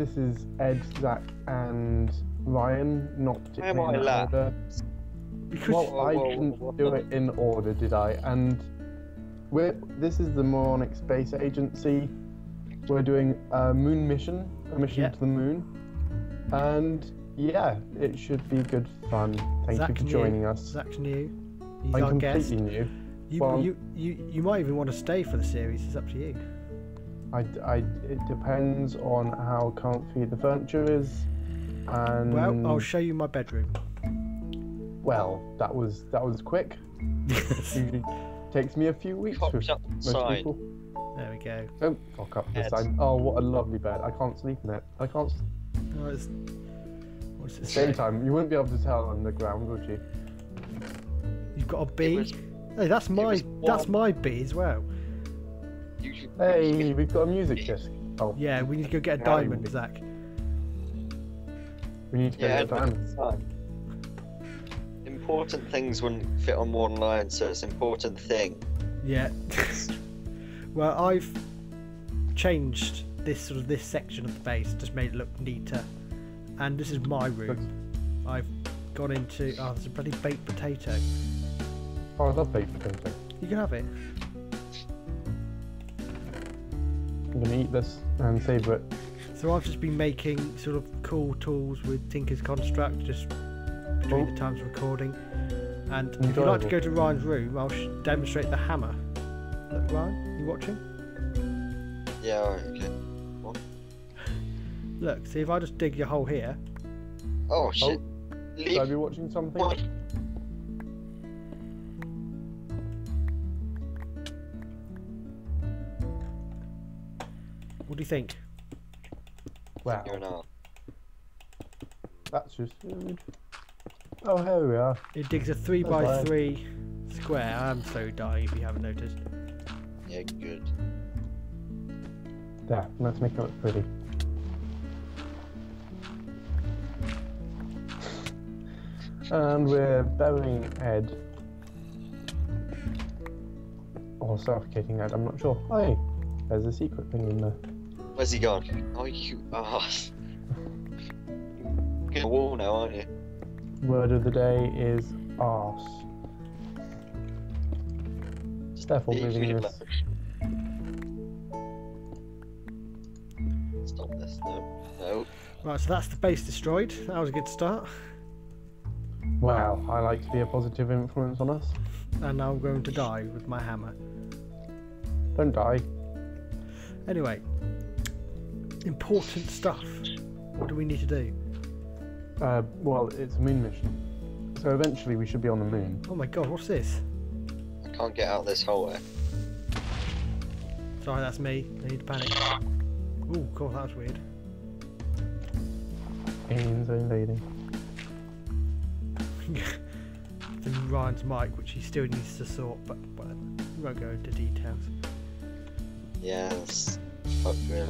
this is Ed, Zak, and Ryan, not particularly Why am I in last? order. Because Well, Whoa, I whoa, didn't whoa, do it in order, did I? And we're this is the Moronic Space Agency. We're doing a moon mission, a mission Yeah. to the moon, and yeah, it should be good fun. Thank Zak you for knew. joining us. Zak's new. He's I'm our guest. completely new. You, well- you, you, you might even want to stay for the series. It's up to you. I, I, it depends on how comfy the furniture is, and Well, I'll show you my bedroom. well, that was that was quick. Usually takes me a few weeks Cops with most outside. people. there we go. Don't fuck up this side. Oh, what a lovely bed. I can't sleep in it. I can't. s- Oh, it's, what's it Same say? time, you wouldn't be able to tell on the ground, would you? You've got a bee. was- Hey, that's my that's my bee as well. You should- Hey, we've got a music disc. Oh, Yeah, we need to go get a diamond, will. Zak. we need to go Yeah, get a diamond. fine. Important things wouldn't fit on one line, so it's important thing. Yeah. well, I've changed this sort of this section of the base, just made it look neater. And this is my room. I've gone into oh, there's a bloody baked potato. Oh, I love baked potato. You can have it. I'm gonna eat this and savor it. So I've just been making sort of cool tools with Tinker's Construct just between Oh. the times of recording. And if you'd like to go to Ryan's room, I'll sh- demonstrate the hammer. Look, Ryan, you watching? Yeah, alright, okay. Look, see if I just dig your hole here. Oh shit. Oh. Should I be watching something? what? What do you think? Wow, You're not. that's just food. Oh, here we are. It digs a three That's by fine. three square. I'm so dying if you haven't noticed. Yeah, good. There, let's make it look pretty. And we're burying Ed. Or suffocating Ed, I'm not sure. Oh, hey, there's a secret thing in there. Where's he gone? Oh, you ass. Get a wall now, aren't you? Word of the day is arse. Therefore, Leave moving me this. alone. Stop this. No. No. Right, so that's the base destroyed. That was a good start. Wow, I like to be a positive influence on us. And now I'm going to die with my hammer. Don't die. Anyway, important stuff. What do we need to do? Uh, well, it's a moon mission. So eventually we should be on the moon. Oh my god, what's this? I can't get out of this hole. Sorry, that's me. I need to panic. Oh god, that was weird. Aliens are invading. then Ryan's mic, which he still needs to sort, but whatever. We won't go into details. Yeah, fuck really.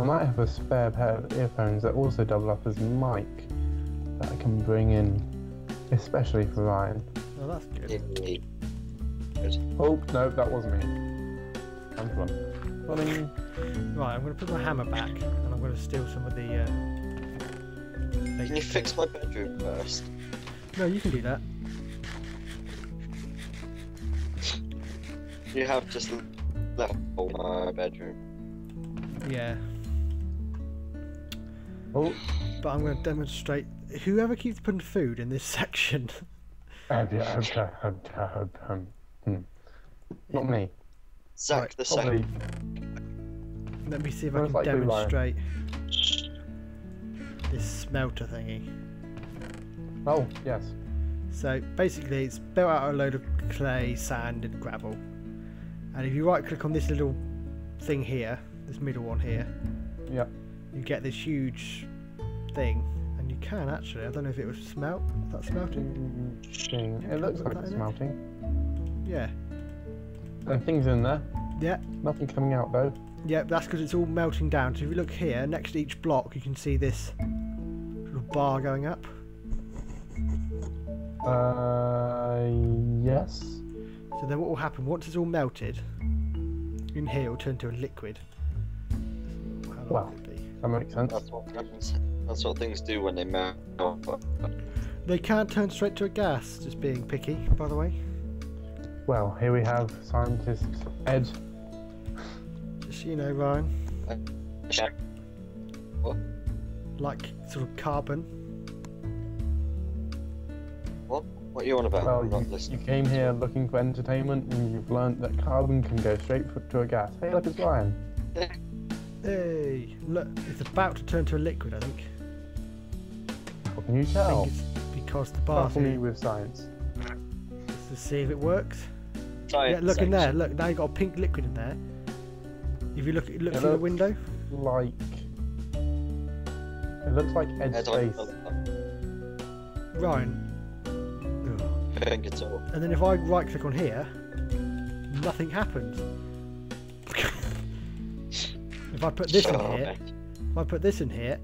Yeah. I might have a spare pair of earphones that also double up as mic that I can bring in, especially for Ryan. Oh, that's good. Indeed. Oh, no, that wasn't me. I'm fun. Running. Right, I'm going to put my hammer back, and I'm going to steal some of the. Uh, Can you fix my bedroom first? No, you can do that. You have just left my bedroom. Yeah. Oh, But I'm going to demonstrate. Whoever keeps putting food in this section. hmm. not me. Zak Right, the second. Let me see if I can likely demonstrate this smelter thingy. Oh, yes. So basically, it's built out of a load of clay, sand, and gravel. And if you right click on this little thing here, this middle one here, Yeah. you get this huge thing. And you can actually, I don't know if it was smelt. Is that smelting? Interesting. It looks like it's in it. melting. Yeah. And things in there. Yeah. Nothing coming out though. Yeah, that's because it's all melting down. So if you look here, next to each block, you can see this little bar going up. Uh, yes. So then what will happen, once it's all melted, in here it will turn to a liquid. Well. will it be? That makes sense. That's what happens. That's what things do when they melt. They can't turn straight to a gas. Just being picky, by the way. Well, here we have scientist Ed. Just so you know, Ryan, like sort of carbon. What? What are you on about? Well, I'm not you, you came here looking for entertainment and you've learnt that carbon can go straight for, to a gas. Hey, look, it's Ryan. Hey, look, it's about to turn to a liquid. I think. What can you I tell? think it's because the bath. Baffle me with science. To see if it works. Science Yeah, look in there. Look, now you got a pink liquid in there. If you look, look It through the window. Like. It looks like Ed's Head on- face. Ryan. I think it's all. And then if I right click on here, nothing happens. if I put this in Shut here, up. if I put this in here,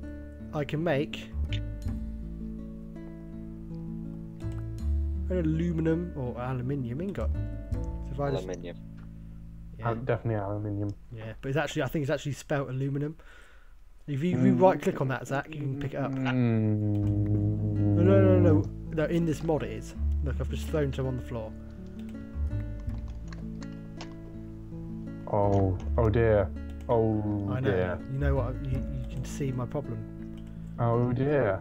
I can make an aluminum or aluminium ingot. So if I just, Aluminium. yeah, definitely aluminium. yeah, but it's actually I think it's actually spelt aluminum. If you, if you right click on that, Zak, you can pick it up. No, Mm. no, no, no, no. In this mod, it is. Look, I've just thrown some on the floor. Oh, oh dear. Oh I know. dear. You know what? You, you can see my problem. Oh dear.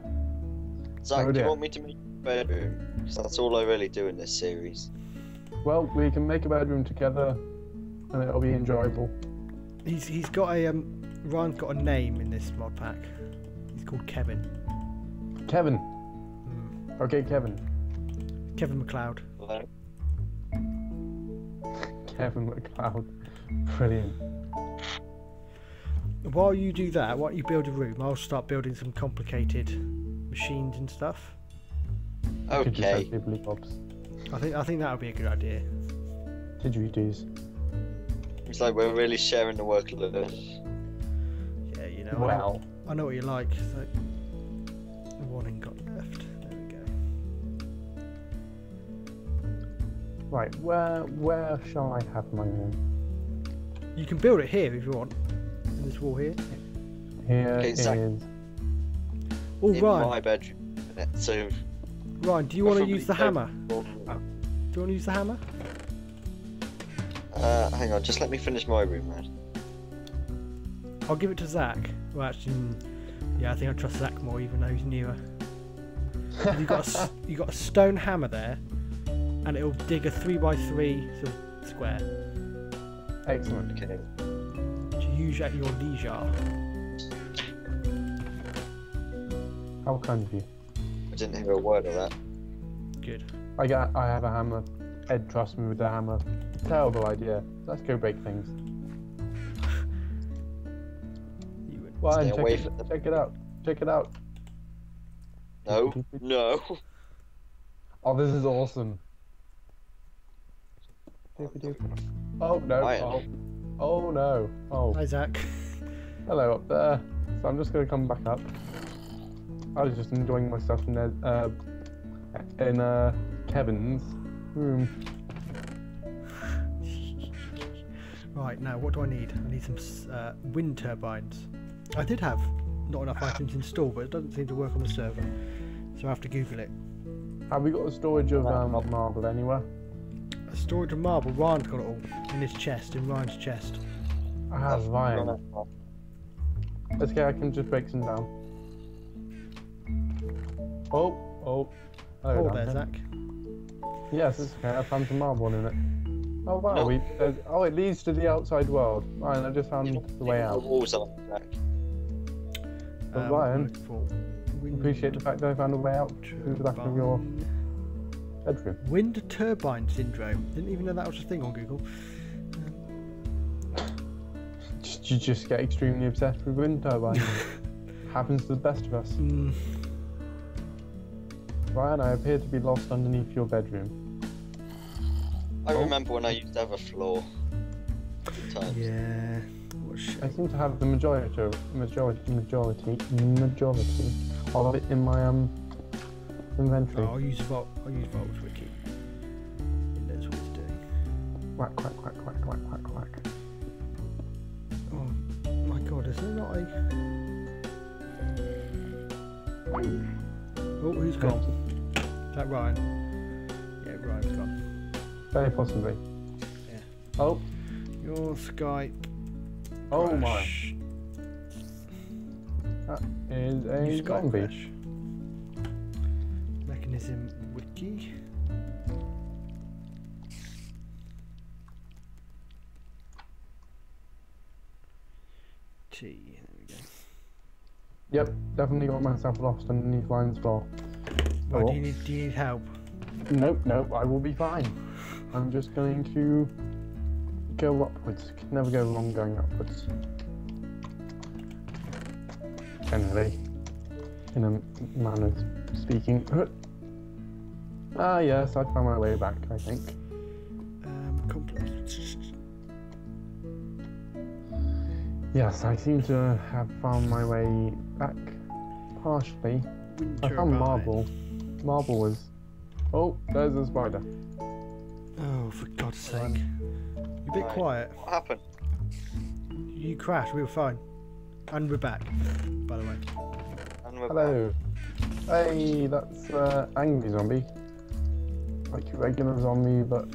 Zak, Oh, do you dear. want me to make a bedroom? Because that's all I really do in this series. Well, we can make a bedroom together, and it'll be enjoyable. He's he's got a um. Ryan's got a name in this mod pack. He's called Kevin. Kevin. Mm. Okay, Kevin. Kevin MacLeod. Hello? Kevin MacLeod. Brilliant. While you do that, while you build a room, I'll start building some complicated machines and stuff. Could you say Okay. Bibbly Bobs? I think I think that would be a good idea. Did you Didgeridoos. It's like we're really sharing the workload. Of this. Yeah, you know. I Well, I know what you like. So warning got left. There we go. right. Where where shall I have my room? You can build it here if you want. In this wall here. Here Okay, is. Zak. Oh, in Ryan. my bedroom. So. Ryan, do you want to use the don't- hammer? Do you want to use the hammer? Uh, hang on, just let me finish my room, man. I'll give it to Zak. Well, actually, mm, yeah, I think I trust Zak more, even though he's newer. You got a, s- you got a stone hammer there, and it'll dig a three by three sort of square Excellent. Okay. to use at your leisure. How kind of you. I didn't hear a word of that. Good. I got. I have a hammer. Ed, trust me with the hammer. Terrible idea. Let's go break things. You would. Well, Stay check away it, from the- check it out. Check it out. No, no. Oh, this is awesome. Oh no. Oh. oh no. Oh. Hi, Zak. Hello up there. So I'm just gonna come back up. I was just enjoying myself in there, uh, in uh, Kevin's room. Right now, what do I need? I need some uh, wind turbines. I did have not enough items installed, but it doesn't seem to work on the server, so I have to Google it. Have we got a storage of um, marble anywhere? A storage of marble. Ryan's got it all in his chest, in Ryan's chest. I have iron. It's okay, I can just break some down. Oh, oh. Hello Oh, there, down Zak. Yes, it's okay. I found some marble in it. Oh wow, No. we, uh, oh it leads to the outside world. Ryan, I just found the way The out. walls are back. But Um, Ryan, looking Appreciate the fact that I found a way out through the back of your bedroom. Wind turbine syndrome. Didn't even know that was a thing on Google. Just, you just get extremely obsessed with wind turbines. Happens to the best of us. Mm, Ryan, I appear to be lost underneath your bedroom. I Oh. remember when I used to have a floor. Times. yeah. What a I shame. seem to have the majority, majority, majority, majority of it in my um inventory. Oh, I'll use Vault. I'll use Vault's wiki. It knows what it's doing. Quack, quack, quack, quack, quack, quack, quack. Oh my god, is there not a? Oh, who's gone? Is that Ryan? Yeah, Ryan's gone. Very possibly. Yeah. Oh, Your Skype. oh my. crash. That is a Your Skype zombie. crash. Mechanism wiki. T. There we go. Yep, definitely got myself lost underneath Ryan's floor. Oh. do, you need, do you need help? Nope, nope, I will be fine. I'm just going to go upwards. Can never go wrong going upwards. Generally, in a manner of speaking. Ah, yes, I found my way back, I think. Um, complex. Yes, I seem to have found my way back partially. Wind I found marble. Marble was. Oh, there's a spider. Oh, for God's sake. Run. You're a bit Right. quiet. What happened? You crashed, we were fine. And we're back, by the way. And we're back. Hello. Hey, that's uh, angry zombie. Like a regular zombie, but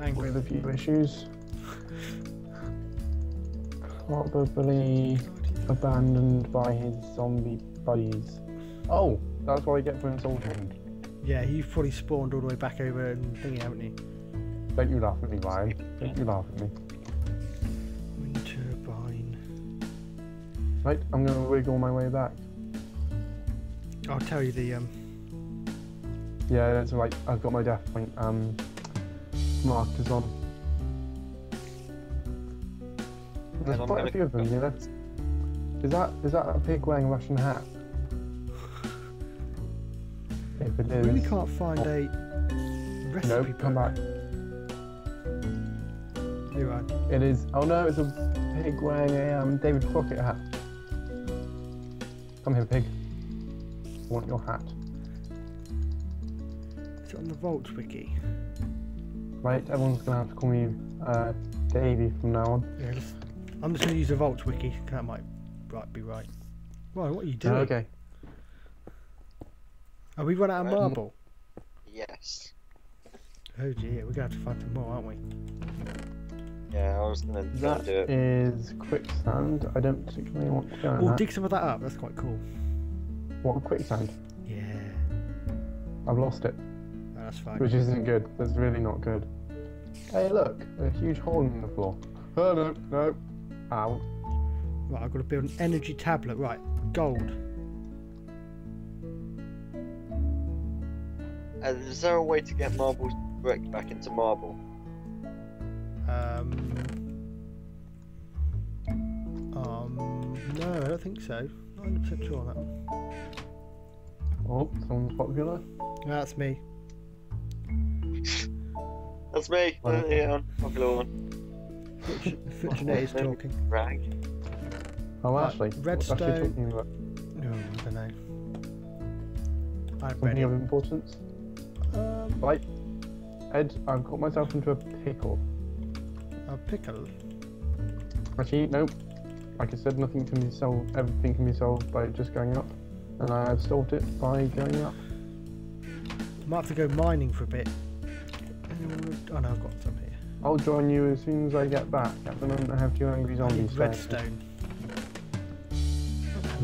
Angry. with a few issues. Probably abandoned by his zombie buddies. Oh, that's what I get for insulting. Yeah, you've spawned all the way back over and thingy, haven't you? Don't you laugh at me, Ryan. Don't you laugh at me. Wind turbine. Right, I'm gonna wiggle my way back. I'll tell you the um. Yeah, that's right. I've got my death point um markers on. There's quite a few of them, you know. Is that is that a pig wearing a Russian hat? If it I really can't find a recipe nope, book. come back. You're right. It is. Oh no, it's a pig wearing a um, Davy Crockett hat. Come here, pig. I want your hat. Is it on the Vault wiki? Right, everyone's gonna have to call me uh, Davey from now on. Yeah. I'm just going to use the Vault Wiki. That might right be right. Right, what are you doing? Okay. Are we run out of Um, marble? Yes. Oh dear, we're going to have to find some more, aren't we? Yeah, I was gonna try That and do it. is quicksand. I don't particularly want to go in Oh, that. dig some of that up. That's quite cool. What quicksand? Yeah. I've lost it, Oh, that's fine. which isn't good. That's really not good. Hey, look, a huge hole in the floor. Oh no, no. Ow. Right, I've got to build an energy tablet. Right, gold. Uh, is there a way to get marble brick back into marble? Um, um, no, I don't think so. Not 100% sure on that one. Oh, someone's popular. No, that's me. That's me. Right. Uh, yeah, popular one. Fortunate is talking. Rag. Oh, actually, what's redstone. actually talking about No, I don't know. I'm something ready. of importance. Um, Right, Ed, I've got myself into a pickle. a pickle. Actually, nope. Like I said, nothing can be solved. Everything can be solved by just going up, and I've solved it by going up. Might have to go mining for a bit. Oh no, I've got some here. I'll join you as soon as I get back. At the moment, I have two angry I zombies. need staring. redstone.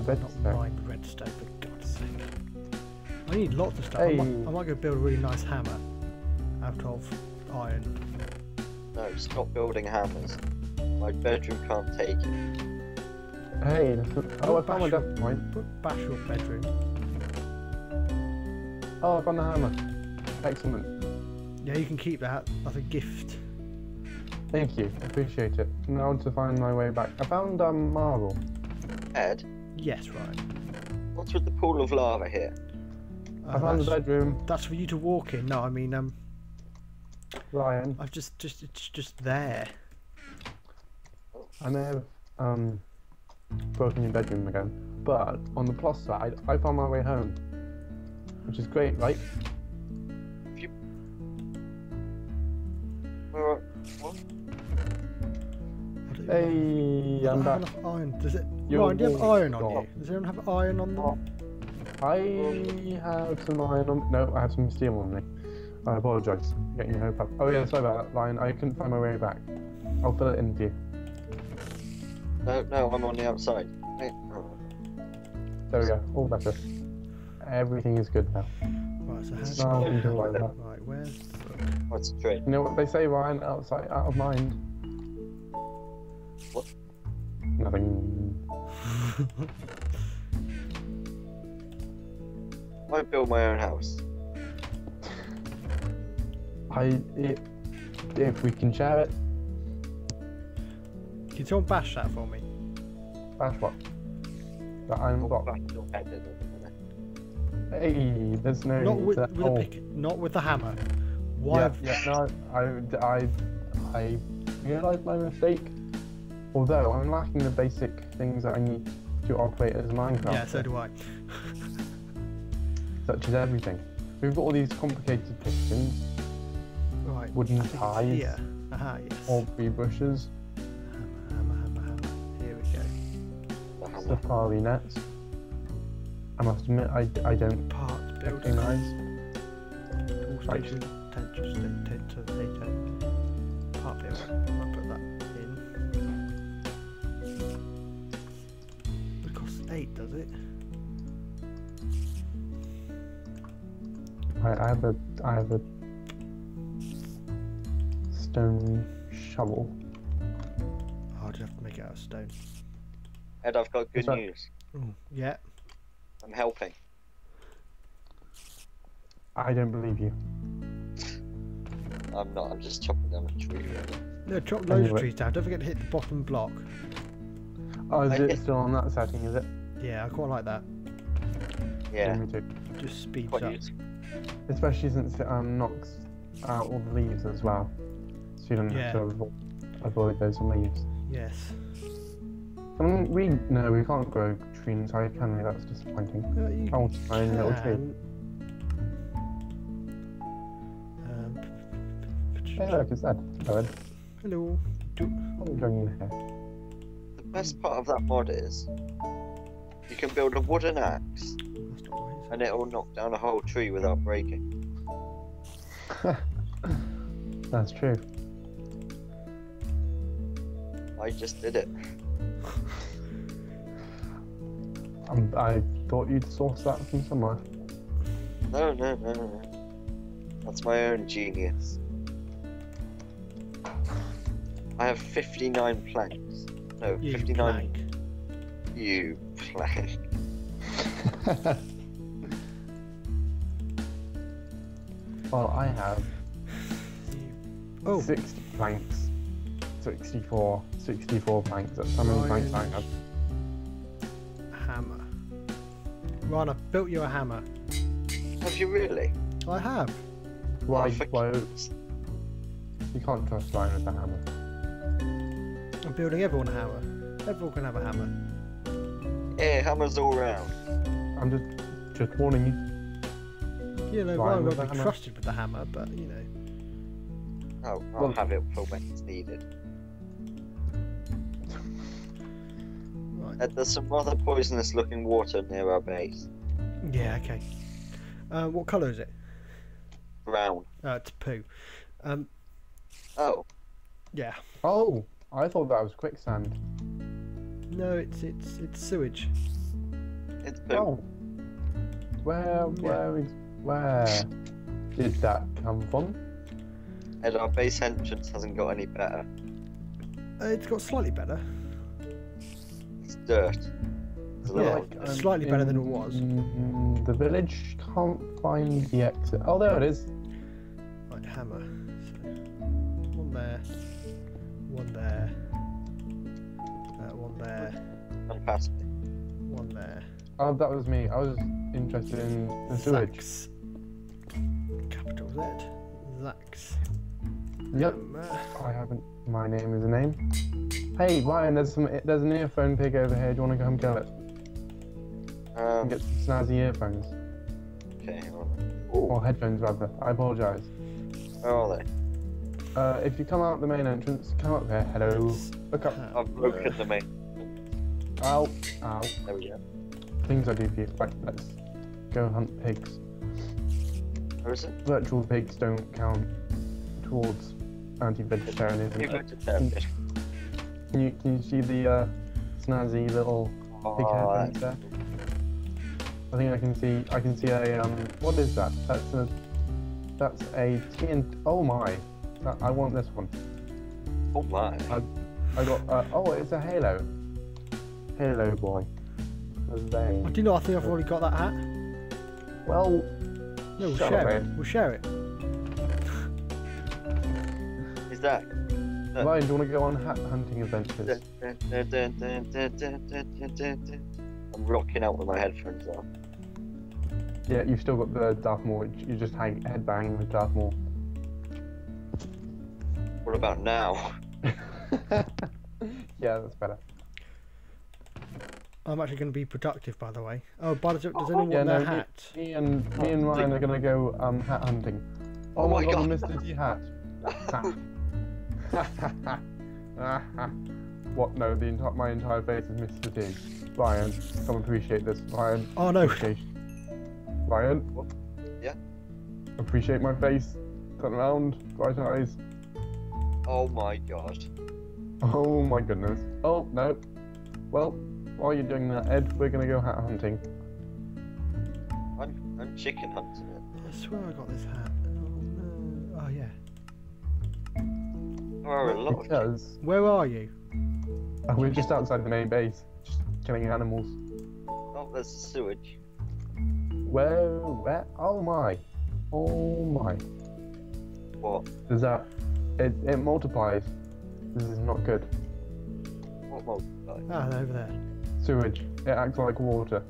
Not mine redstone, for God's sake. I need lots of stuff. I, might, Hey. I might go build a really nice hammer out of iron. No, stop building hammers. My bedroom can't take it. Hey, that's oh, I found my bash death point. Put bash your bedroom. Oh, I found the hammer. Excellent. Yeah, you can keep that. That's a gift. Thank you. Appreciate it. Now to find my way back. I found um marble. Ed, Yes, right. what's with the pool of lava here? I found the that's, bedroom. that's for you to walk in. No, I mean, um, Ryan. I've just, just, it's just there. I may have um broken your bedroom again, but on the plus side, I found my way home, which is great, right? Where, what? Hey, I don't I'm have back. enough iron. Does it? Your Ryan, do you have iron on stop. you? Does anyone have iron on them? I have some iron on. No, I have some steel on me. I apologise. Getting your hope up. Oh yeah, sorry about that, Lion. I couldn't find my way back. I'll fill it in for you. No, no, I'm on the outside. There we go. All better. Everything is good now. Right, so how's No, you can like that. Right, where's the book? What's the tree? You know what they say, Ryan? Outside, out of mind. What? Nothing. I build my own house. I. It, if we can share it, Can someone bash that for me? Bash what. That I'm got. Back your head in. Hey, there's no. Not with, with oh. a pick, not with the hammer. Why? Yeah, have- yeah, no, I, I, I realised my mistake. Although I'm lacking the basic things that I need to operate as a Minecraft, yeah, so do I. such as everything. We've got all these complicated pistons, Right. wooden I think it's ties, Here. Aha, yes. bushes, Hammer, hammer, hammer, hammer. Here we go. Safari nets. I must admit, I, I don't Part build. recognise. All Right. station, potential state, potential. Part build. I'll put that in. It costs eight, does it? I, I have a, I have a stone shovel. Oh, I'll just have to make it out of stone. Ed, I've got good that- news. Mm, yeah. I'm helping. I don't believe you. I'm not. I'm just chopping down a tree. Really. No, chop loads of Anyway. trees down. Don't forget to hit the bottom block. Oh, is I it still on that setting? Is it? Yeah, I quite like that. Yeah. me too. Just speeds Quite up. useful. Especially since it um, knocks out all the leaves as well. So you don't Yeah. have to avoid, avoid those leaves. Yes. I mean, we no, we can't grow tree inside, can we? That's disappointing. Uh, you I want my own little tree. can. Um, Hey, look, it's Ed. Hello, Ed. hello. What are you doing in here? The best part of that mod is you can build a wooden axe and it'll knock down a whole tree without breaking. That's true. I just did it. Um, I thought you'd source that from somewhere. No, no, no, no. That's my own genius. I have 59 planks. No, You 59. plank. You plank. well, I have You- Oh, 60 planks. 64. 64 planks. That's how many planks I have. hammer. Ron, I've built you a hammer. Have you really? I have. Why? Why you can't trust Ryan with the hammer. I'm building everyone a hammer. Everyone can have a hammer. Yeah, hammers all round. I'm just just warning you. You know, Ryan Ryan with won't a be hammer. trusted with the hammer, but you know. Oh, I'll Well- have it for when it's needed. Right. Uh, there's some rather poisonous looking water near our base. Yeah, okay. Uh, what colour is it? Brown. Uh, it's poo. Um, Oh, yeah. Oh, I thought that was quicksand. No, it's it's it's sewage. it's poo. Oh. Where, where, is, where did that come from? And our base entrance hasn't got any better. Uh, it's got slightly better. It's dirt. There's Yeah. little- slightly better than it was. The village can't find the exit. Oh, there it is. Right, hammer. So, one there, one there, uh, one there, Fantastic. one there. Oh, that was me. I was interested in the sewage. Zax. Capital Z. Zax. Yep. Um, uh, I haven't. My name is a name. Hey, Ryan, there's some. There's an earphone pig over here. Do you want to come kill it? Um, And get some snazzy earphones okay, hang on. or headphones rather. I apologise. Where are they? Uh, if you come out the main entrance, come up here. Hello. Look up. I've broken the main. Ow. Ow. There we go. Things I do for you. Right, let's go hunt pigs. Where is it? Virtual pigs don't count towards anti-vegetarianism. You vegetarian. Can you can you see the uh, snazzy little pig Oh, head there? I think I can see I can see a um what is that? That's a that's a TNT. Oh my! That, I want this one. oh my. I got uh, oh it's a Halo. Halo boy. There's I they. do know. I think I've already got that hat. Well, No, we'll Shut share up, it. mate. We'll share it. Is that? Ryan, do you want to go on hat hunting adventures? I'm rocking out with my headphones on. Yeah, you've still got the Darth Maul. You just hang head banging with Darth Maul. What about now? yeah, that's better. I'm actually going to be productive, by the way. Oh, by the does Oh, anyone yeah, want their hat? Me and me and Ryan are gonna go um hat hunting. Oh, Oh my my god, God. Mr. T hat. what? No, the entire my entire face is Mr. T. Ryan, come appreciate this. Ryan, Oh no. appreciate. Ryan. What? Yeah? Appreciate my face. Turn around. Bright eyes. Oh my god. Oh my goodness. Oh no. Well, while you're doing that, Ed, we're gonna go hat hunting. I'm I'm chicken hunting it. I swear I got this hat. Oh no. Oh yeah. There are a lot of Because Where are you? uh, we're just outside the main base, just killing animals. Oh, there's sewage. Where? Where? Oh my! Oh my! What? Does that? It it multiplies. This is not good. What more? Ah, over there. Sewage. It acts like water.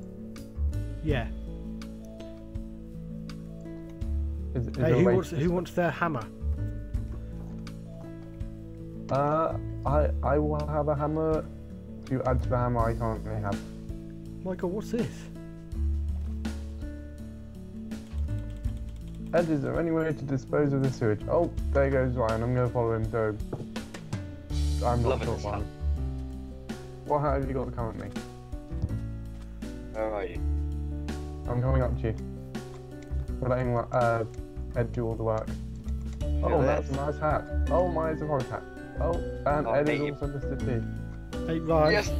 Yeah. Is, is Hey, who wants who wants their hammer? Uh, I I will have a hammer. If you add to the hammer, I currently have. Michael, what's this? Ed, is there any way to dispose of the sewage? Oh, there goes Ryan. I'm gonna follow him. So I'm not Loving sure this why. Hat. What hat have you got currently? Where are you? I'm coming up to you. We're letting uh, Ed do all the work. Oh, at that's a nice hat. Oh, my, it's a forest hat. Oh, and Oh, Ed hey, is you- also Mr. T. Hey, Ryan. Yes.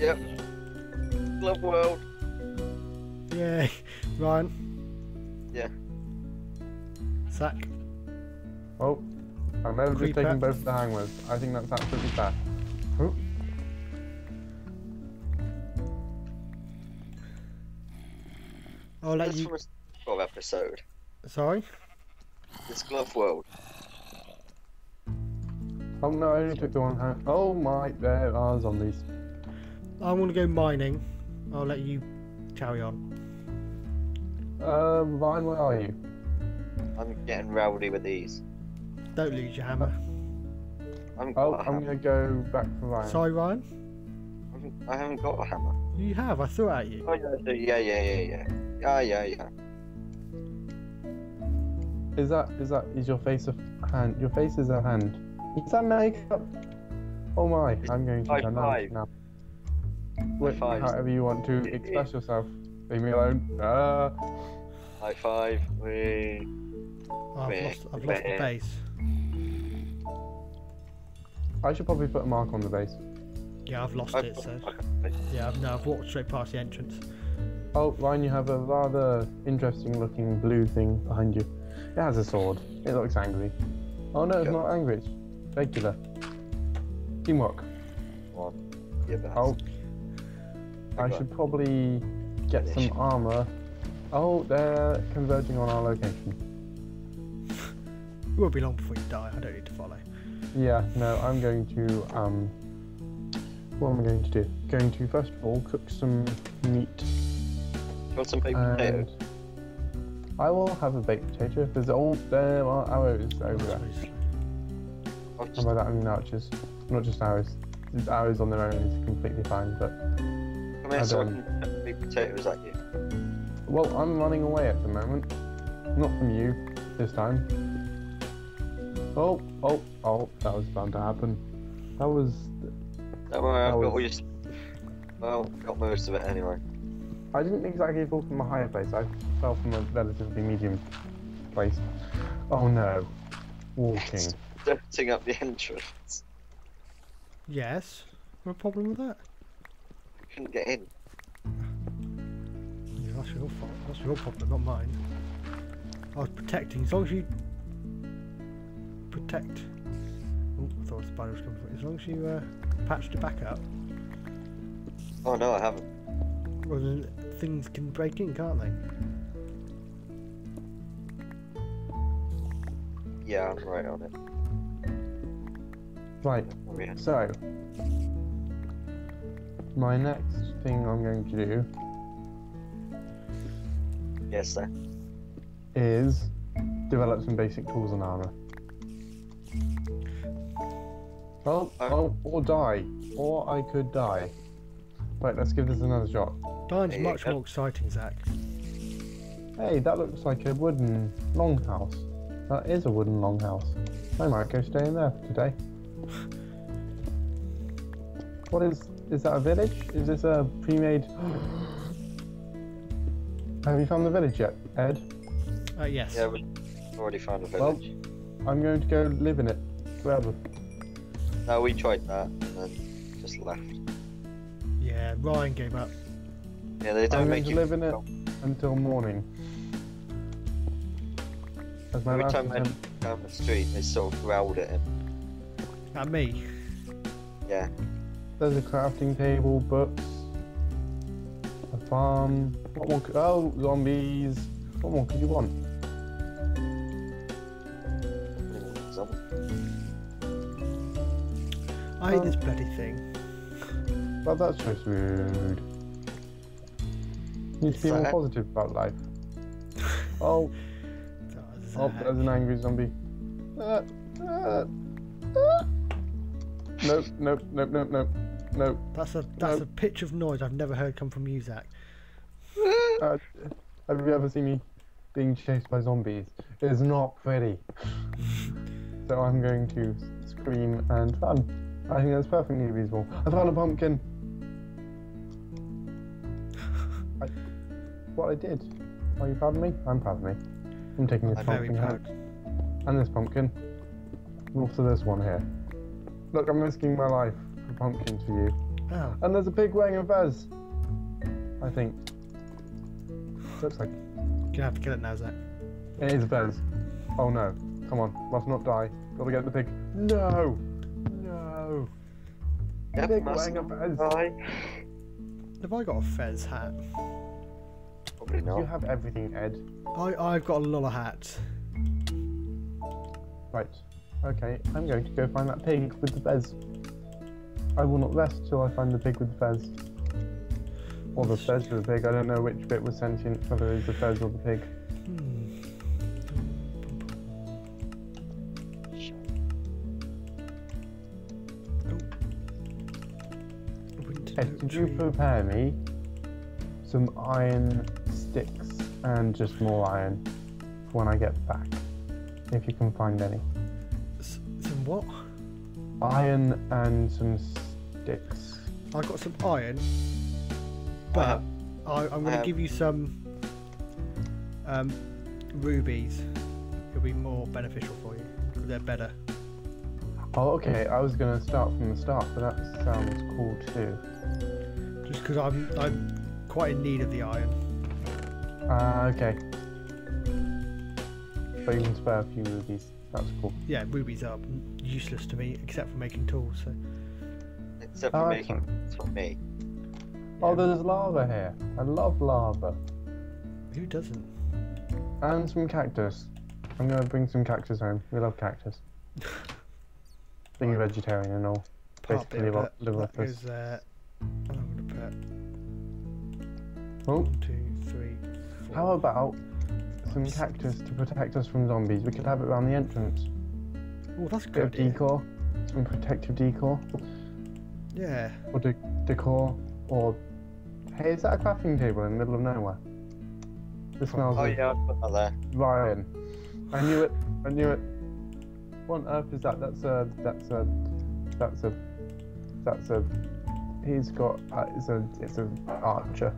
Yep. Love world. Yay. Ryan. Yeah. Sack. Oh, I'm never just Creeper. taking both the hangers. I think that's absolutely fair. I'll let That's you. from a twelve episode. Sorry. This glove world. oh no, I only took the one hand. Oh my, there are zombies. I want to go mining. I'll let you carry on. Uh, Ryan, where are you? I'm getting rowdy with these. Don't lose your hammer. I'm Oh, got a I'm hammer. gonna go back for Ryan. Sorry, Ryan. I haven't- I haven't got a hammer. You have. I threw it at you. Oh yeah, yeah, yeah, yeah, yeah, yeah, yeah, yeah. Is that is that is your face a hand? Your face is a hand. Is that makeup? Oh my! I'm going to High turn five. now. Wait, fives. however you want to express yourself. Leave me alone. Ah. High five. We. Oh, I've lost. I've lost the base. I should probably put a mark on the base. Yeah, I've lost I- it. So Okay. yeah, I've, no, I've walked straight past the entrance. Oh, Ryan, you have a rather interesting looking blue thing behind you. It has a sword. It looks angry. Oh no, it's Yeah. not angry. It's regular. Teamwork. One. Yeah, but Oh, I should probably get Finish. some armor. Oh, they're converging on our location. It won't be long before you die. I don't need to follow. Yeah, no, I'm going to, um, what am I going to do? Going to, first of all, cook some meat. Got some baked And potatoes. I will have a baked potato. If there's all, there are arrows over there. very. I've And just, by that I mean archers. Not just arrows. Just arrows on their own is completely fine, but, come here I so I don't- can chuck baked potatoes at you. well, I'm running away at the moment. Not from you, this time. Oh, oh, oh, that was bound to happen. That was, Don't worry, I've That got all your. Well, got most of it anyway. I didn't exactly fall from a higher place. I fell from a relatively medium place. Oh no. Walking. Dirting up the entrance. Yes. No problem with that. I couldn't get in. Yeah, that's your fault. That's your problem, not mine. I was protecting. As long as you protect. Oh, I thought the spider was coming for As long as you uh, patched it back up, Oh no, I haven't. Well, then things can break in, can't they? Yeah, I'm right on it. Right. Oh, yeah. So, my next thing I'm going to do Yes, sir. is develop some basic tools and armor. Oh, Uh, oh, or die. Or I could die. Right, let's give this another shot. Dying's There much go. more exciting, Zak. Hey, that looks like a wooden longhouse. That is a wooden longhouse. I might go stay in there today. What is is that a village? Is this a pre-made? Have you found the village yet, Ed? Uh, yes. Yeah, we already found a Well- village. I'm going to go live in it forever. No, we tried that and then just left. Yeah, Ryan gave up. Yeah, they don't going make to you live in it until morning. As my Every time I attempt- down the street, they sort of growled at him. At me. Yeah. There's a crafting table, books, a farm. What more? Could, oh, zombies. What more could you want? I hate this bloody thing. Well, that's just rude. You need to more positive about life. Oh, oh, there's an angry zombie. Uh, uh, uh. Nope, nope, nope, nope, nope, nope. That's a that's a pitch of noise I've never heard come from you, Zak. Uh, have you ever seen me being chased by zombies? It's not pretty. so I'm going to scream and run. I think that's perfectly reasonable. I found a pumpkin. What I did. Are you proud of me? I'm proud of me. I'm taking this I'm very pumpkin proud. and this pumpkin. And also this one here. Look, I'm risking my life for pumpkins for you. Oh, And there's a pig wearing a fez. I think. Looks like you're gonna have to kill it now, Zak. it is a Bez. Oh no. Come on. Must not die. Gotta get the pig. No! No! Yep, Pig must wearing a Bez. die. Have I got a fez hat? Probably You have everything, Ed. I I've got a lot of hats. Right. Okay, I'm going to go find that pig with the fez. I will not rest till I find the pig with the Fez. Or the Fez with the pig. I don't know which bit was sentient, whether it's the Fez or the pig. Hmm. Ed, oak could you prepare me some iron sticks and just more iron when I get back? If you can find any. S- some what? Iron and some sticks. I got some iron, but I, I'm going to give you some um, rubies. It'll be more beneficial for you. 'cause They're better. Oh, okay. I was gonna start from the start, but that sounds cool too. Just because I'm I'm quite in need of the iron. Ah, okay. But you can spare a few rubies. That's cool. Yeah, rubies are useless to me except for making tools. So Except Oh, for making excellent. it's for me. Oh, there's lava here. I love lava. who doesn't? And some cactus. I'm gonna bring some cactus home. We love cactus. Being a vegetarian and all. Part Basically, bit, what but liver that plus- goes there. I'm gonna put Oh, one, two, three, four. How about some cactus to protect us from zombies? We could have it around the entrance. Oh, that's a Bit of good. idea. decor. Some protective decor. Yeah. Or de- decor. Or. Hey, is that a crafting table in the middle of nowhere? This smells Oh of yeah, I put that there. Ryan. I knew it. I knew it. What on earth is that? That's a. That's a. That's a. That's a. He's got. Uh, it's a. It's a archer.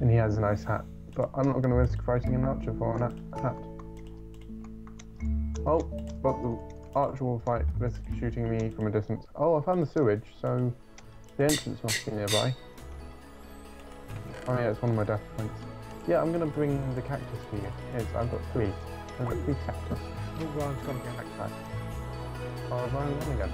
and he has a nice hat. But I'm not going to risk fighting an archer for a hat. Oh, but the archer will fight risk shooting me from a distance. Oh, I found the sewage, so the entrance must be nearby. Oh yeah, it's one of my death points. Yeah, I'm going to bring the cactus to you. Yes, I've got three. I've got three cactus. Oh, Ryan's gone again. Backpack. Oh, Ryan won again.